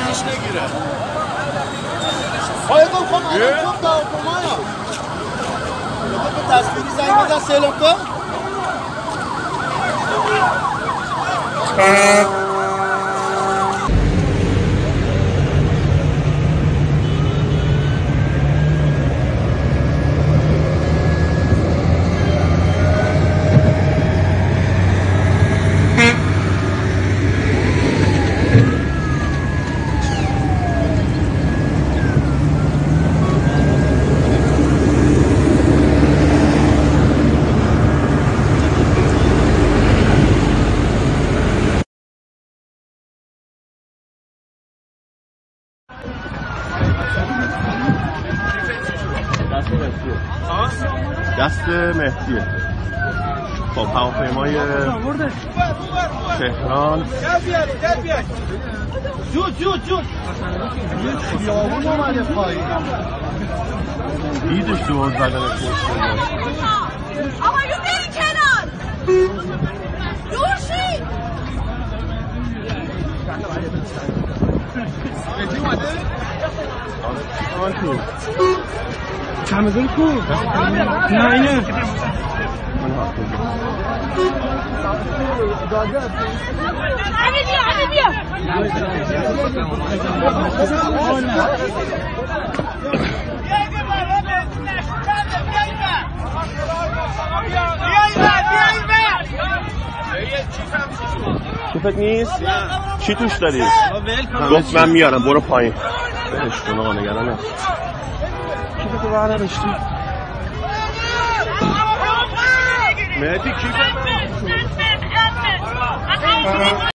içine girer. Hayatım kom, adam kom da komaya. Bakın tasviri zengin de selam ko. دست مهدیه. خب هواپیمای تهران. جود جود جود خیابون اومده پایین دیدش دور زدن پشت آقا یو برین کنار. دور شید. چمدون کو؟ نه اینه. همه بیا همه بیا کیفت نیست؟ چی توش داری؟ گفت من میارم برو پایین. برش کن آقا نگران نباش. کیف تو بر نداشتی مهدی کیف